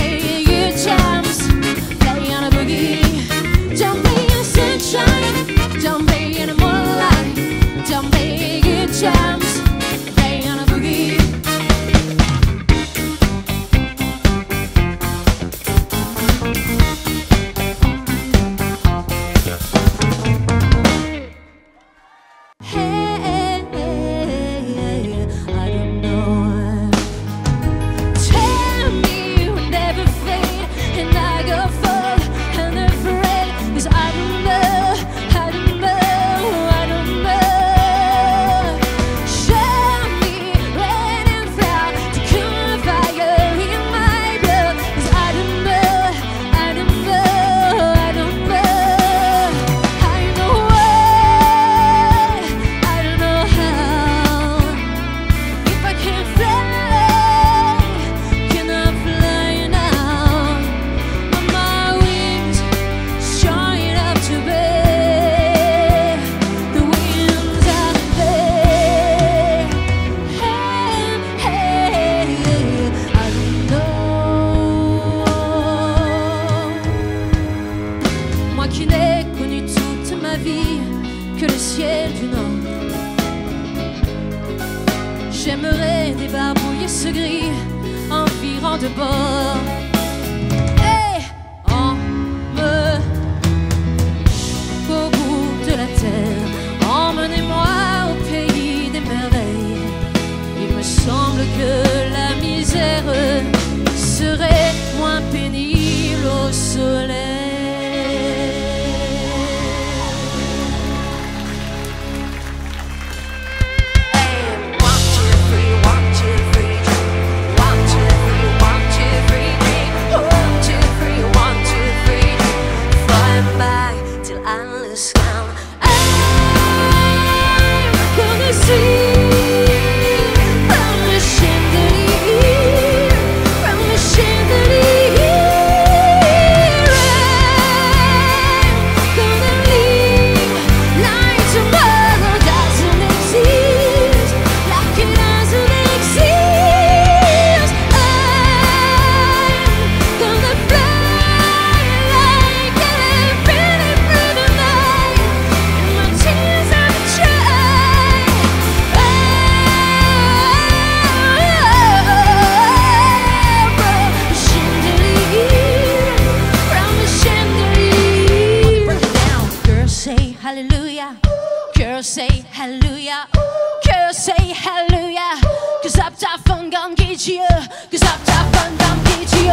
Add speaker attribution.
Speaker 1: Take your play on a boogie, jump. J'aimerais débarbouiller ce gris en virant de bord. say hallelujah. Girl, say hallelujah. Girl, say hallelujah. Cause i'm fun gon' get you. Cause i'm fun gon' get you.